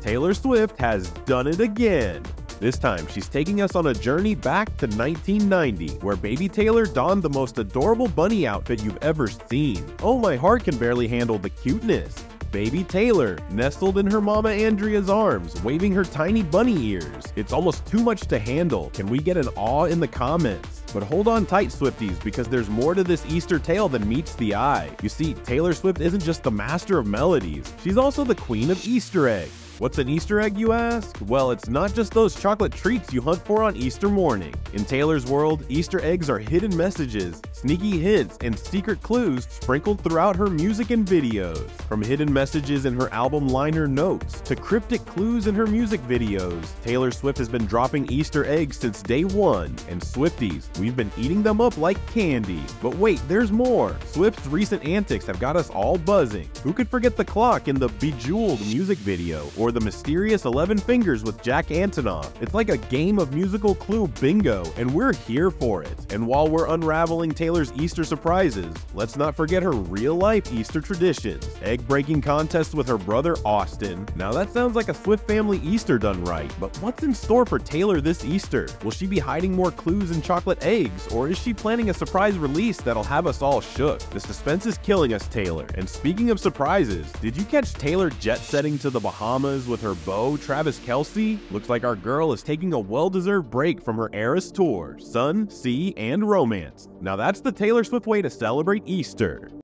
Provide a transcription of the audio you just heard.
Taylor Swift has done it again. This time, she's taking us on a journey back to 1990, where baby Taylor donned the most adorable bunny outfit you've ever seen. Oh, my heart can barely handle the cuteness. Baby Taylor, nestled in her mama Andrea's arms, waving her tiny bunny ears. It's almost too much to handle. Can we get an awe in the comments? But hold on tight, Swifties, because there's more to this Easter tale than meets the eye. You see, Taylor Swift isn't just the master of melodies, she's also the queen of Easter eggs. What's an Easter egg, you ask? Well, it's not just those chocolate treats you hunt for on Easter morning. In Taylor's world, Easter eggs are hidden messages, sneaky hints, and secret clues sprinkled throughout her music and videos. From hidden messages in her album liner notes to cryptic clues in her music videos, Taylor Swift has been dropping Easter eggs since day one, and Swifties, we've been eating them up like candy. But wait, there's more. Swift's recent antics have got us all buzzing. Who could forget the clock in the Bejeweled music video, or the mysterious 11 fingers with Jack Antonoff. It's like a game of musical clue bingo, and we're here for it. And while we're unraveling Taylor's Easter surprises, let's not forget her real life Easter traditions. Egg breaking contests with her brother Austin. Now that sounds like a Swift family Easter done right, but what's in store for Taylor this Easter? Will she be hiding more clues in chocolate eggs, or is she planning a surprise release that'll have us all shook? The suspense is killing us, Taylor. And speaking of surprises, did you catch Taylor jet setting to the Bahamas with her beau, Travis Kelce, looks like our girl is taking a well-deserved break from her Eras tour, sun, sea, and romance. Now that's the Taylor Swift way to celebrate Easter.